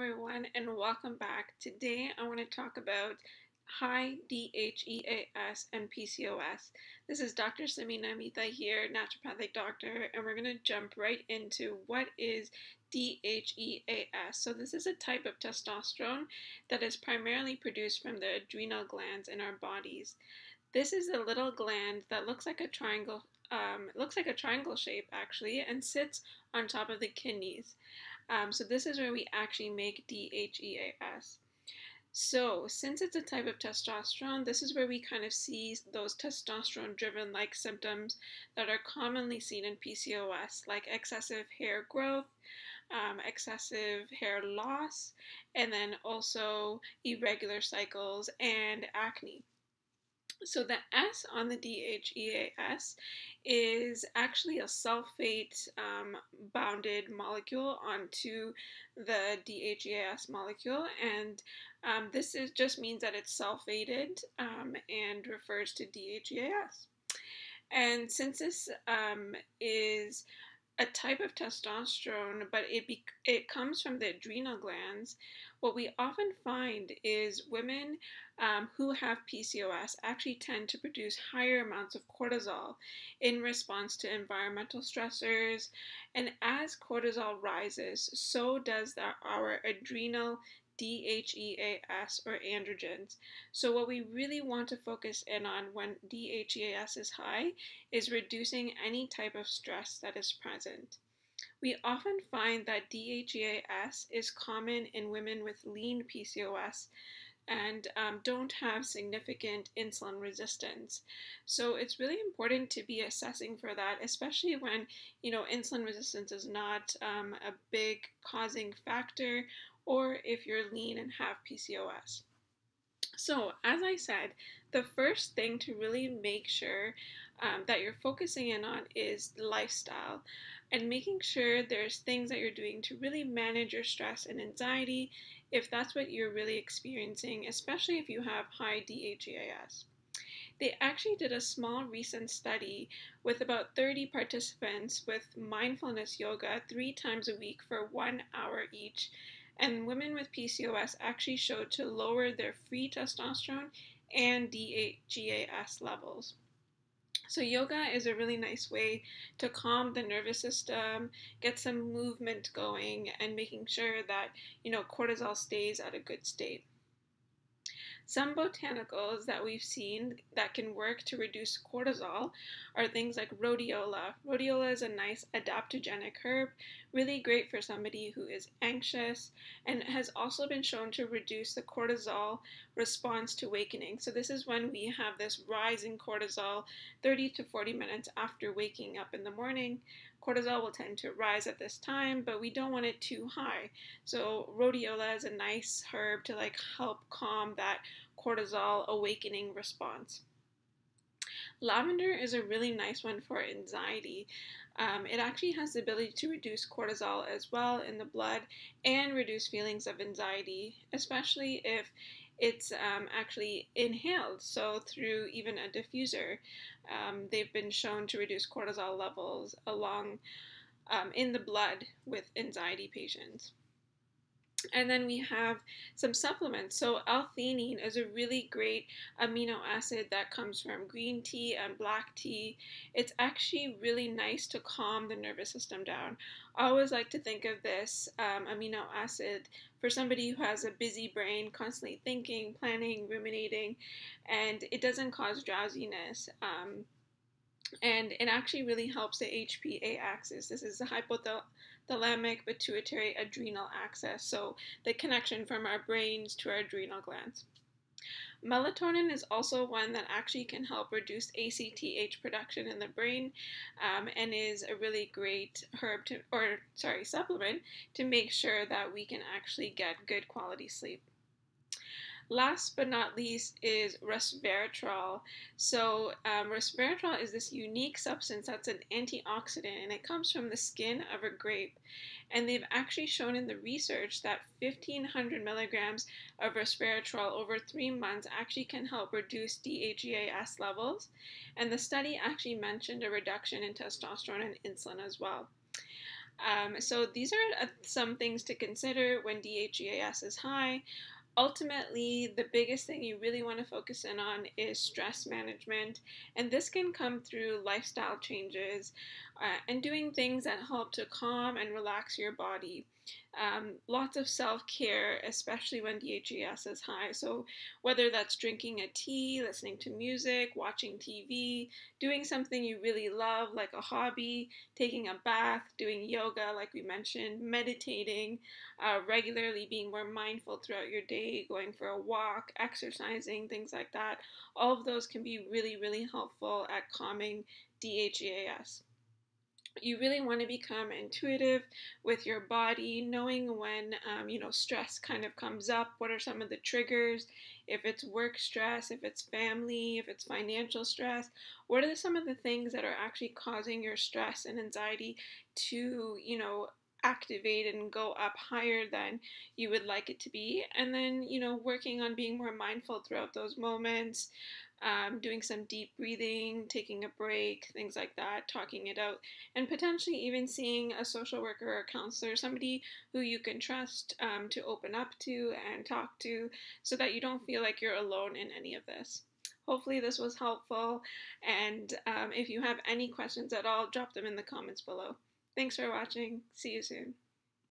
everyone, and welcome back. Today, I want to talk about high DHEAS and PCOS. This is Dr. Samina Mitha here, naturopathic doctor, and we're going to jump right into what is DHEAS. So, this is a type of testosterone that is primarily produced from the adrenal glands in our bodies. This is a little gland that looks like a triangle. Um, looks like a triangle shape actually, and sits on top of the kidneys. Um, so this is where we actually make DHEAS. So since it's a type of testosterone, this is where we kind of see those testosterone driven like symptoms that are commonly seen in PCOS, like excessive hair growth, um, excessive hair loss, and then also irregular cycles and acne. So the S on the DHEAS is actually a sulfate um, bounded molecule onto the DHEAS molecule, and um, this is just means that it's sulfated um, and refers to DHEAS. And since this um, is a type of testosterone, but it be, it comes from the adrenal glands. What we often find is women um, who have PCOS actually tend to produce higher amounts of cortisol in response to environmental stressors, and as cortisol rises, so does the, our adrenal DHEAS or androgens. So, what we really want to focus in on when DHEAS is high is reducing any type of stress that is present. We often find that DHEAS is common in women with lean PCOS and um, don't have significant insulin resistance. So it's really important to be assessing for that, especially when you know insulin resistance is not um, a big causing factor or if you're lean and have PCOS. So, as I said, the first thing to really make sure um, that you're focusing in on is lifestyle and making sure there's things that you're doing to really manage your stress and anxiety if that's what you're really experiencing, especially if you have high DHEAS. They actually did a small recent study with about 30 participants with mindfulness yoga three times a week for one hour each and women with PCOS actually showed to lower their free testosterone and DHEAS levels. So, yoga is a really nice way to calm the nervous system, get some movement going, and making sure that you know cortisol stays at a good state. Some botanicals that we've seen that can work to reduce cortisol are things like rhodiola. Rhodiola is a nice adaptogenic herb, really great for somebody who is anxious, and has also been shown to reduce the cortisol response to wakening. So, this is when we have this rise in cortisol 30 to 40 minutes after waking up in the morning. Cortisol will tend to rise at this time, but we don't want it too high. So rhodiola is a nice herb to like help calm that cortisol awakening response. Lavender is a really nice one for anxiety. Um, it actually has the ability to reduce cortisol as well in the blood and reduce feelings of anxiety, especially if it's um, actually inhaled. So, through even a diffuser, um, they've been shown to reduce cortisol levels along um, in the blood with anxiety patients. And then we have some supplements. So, L-theanine is a really great amino acid that comes from green tea and black tea. It's actually really nice to calm the nervous system down. I always like to think of this um, amino acid for somebody who has a busy brain, constantly thinking, planning, ruminating, and it doesn't cause drowsiness. Um, and it actually really helps the HPA axis. This is the hypothalamic pituitary adrenal axis, so the connection from our brains to our adrenal glands. Melatonin is also one that actually can help reduce ACTH production in the brain um, and is a really great herb to, or sorry, supplement to make sure that we can actually get good quality sleep. Last but not least is resveratrol. So, um, resveratrol is this unique substance that's an antioxidant and it comes from the skin of a grape. And they've actually shown in the research that 1500 milligrams of resveratrol over three months actually can help reduce DHEAS levels. And the study actually mentioned a reduction in testosterone and insulin as well. Um, so these are uh, some things to consider when DHEAS is high. Ultimately, the biggest thing you really want to focus in on is stress management, and this can come through lifestyle changes uh, and doing things that help to calm and relax your body. Um, lots of self care, especially when DHEAS is high. So, whether that's drinking a tea, listening to music, watching TV, doing something you really love, like a hobby, taking a bath, doing yoga, like we mentioned, meditating, uh, regularly being more mindful throughout your day, going for a walk, exercising, things like that, all of those can be really, really helpful at calming DHEAS you really want to become intuitive with your body, knowing when um, you know stress kind of comes up. What are some of the triggers? If it's work stress, if it's family, if it's financial stress, what are some of the things that are actually causing your stress and anxiety to you know activate and go up higher than you would like it to be and then you know working on being more mindful throughout those moments um, doing some deep breathing, taking a break, things like that, talking it out, and potentially even seeing a social worker or a counselor, somebody who you can trust um, to open up to and talk to so that you don't feel like you're alone in any of this. Hopefully, this was helpful, and um, if you have any questions at all, drop them in the comments below. Thanks for watching. See you soon.